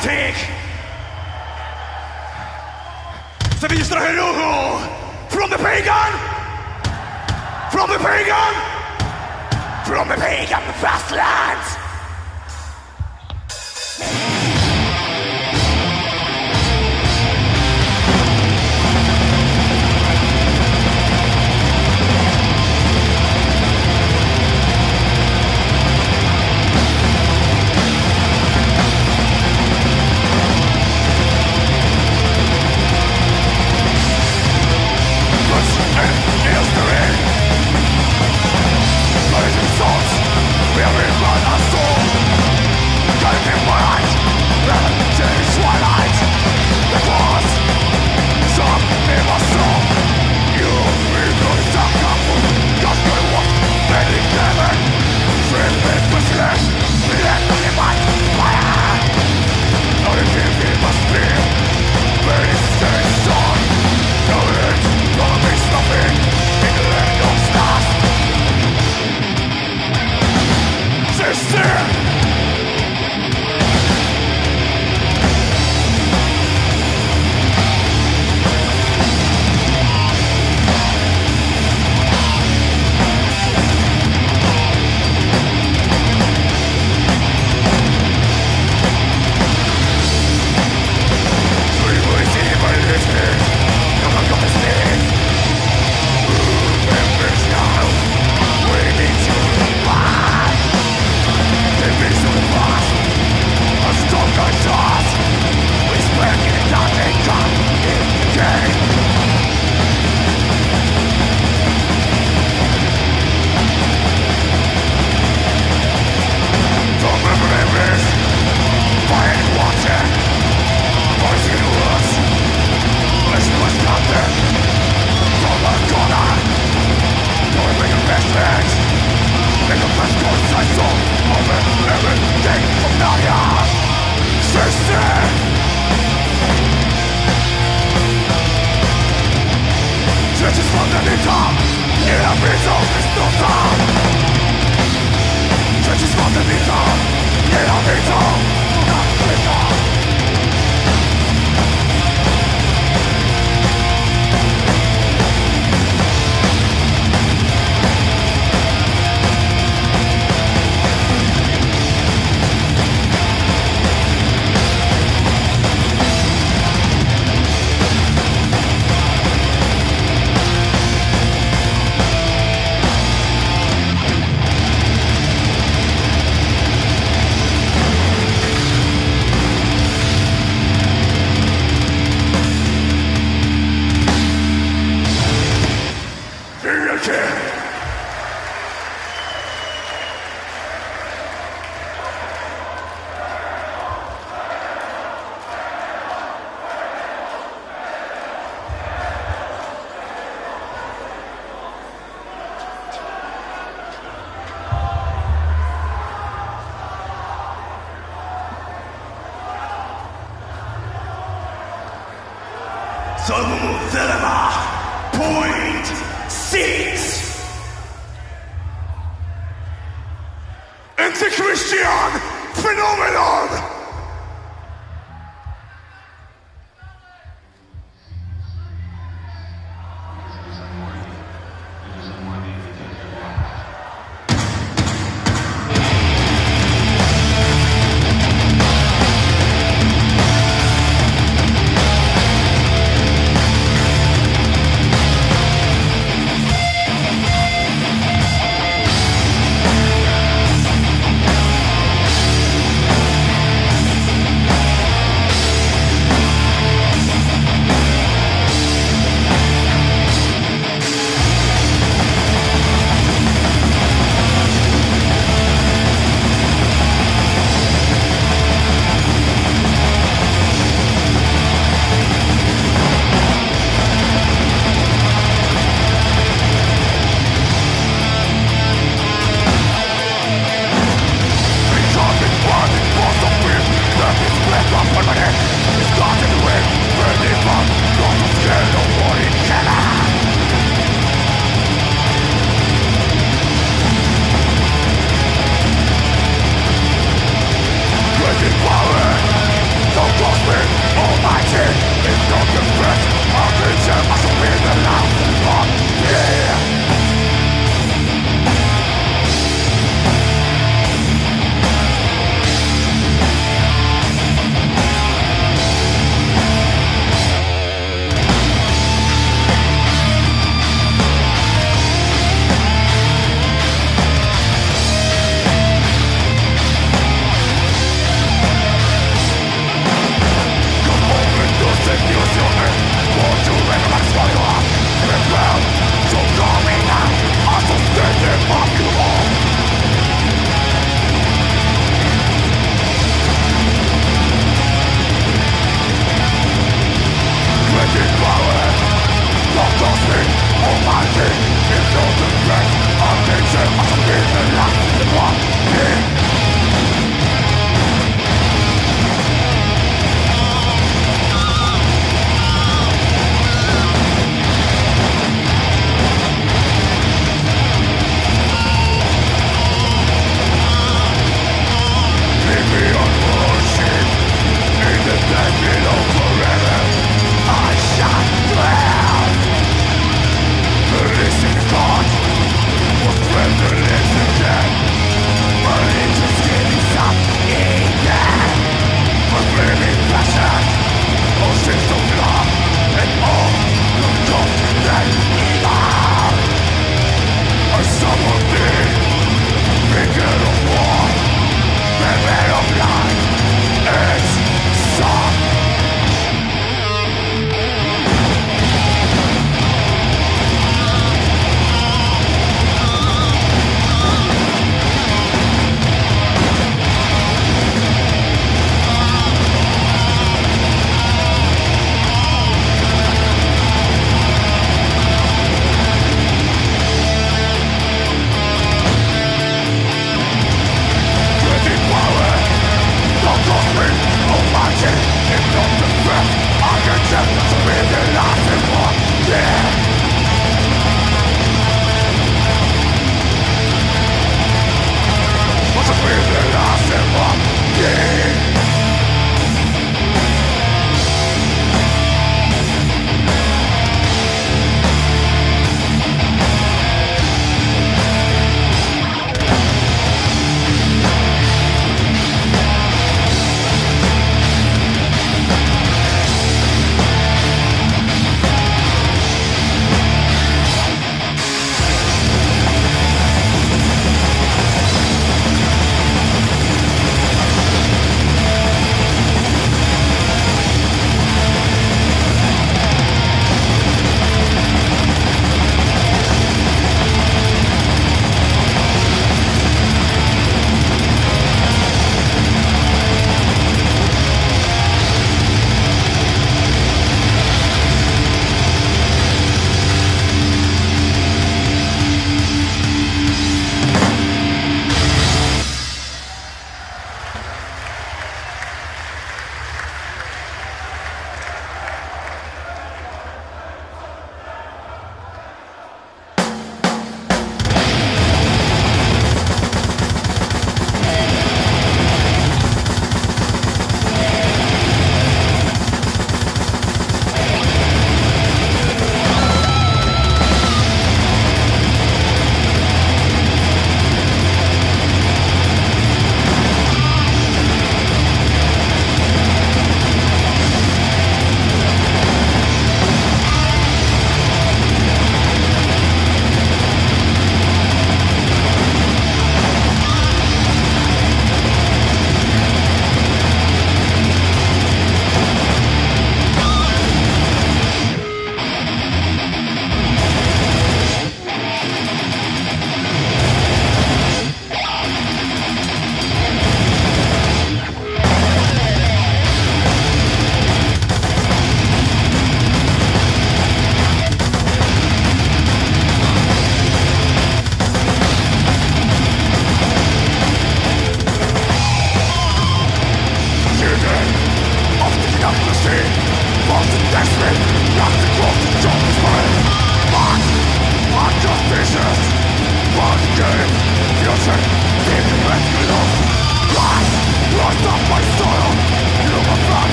Celtic! Să vingi Straheruhu! From the pagan! From the pagan! From the pagan fastlands! Fucking what I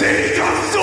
Yeah.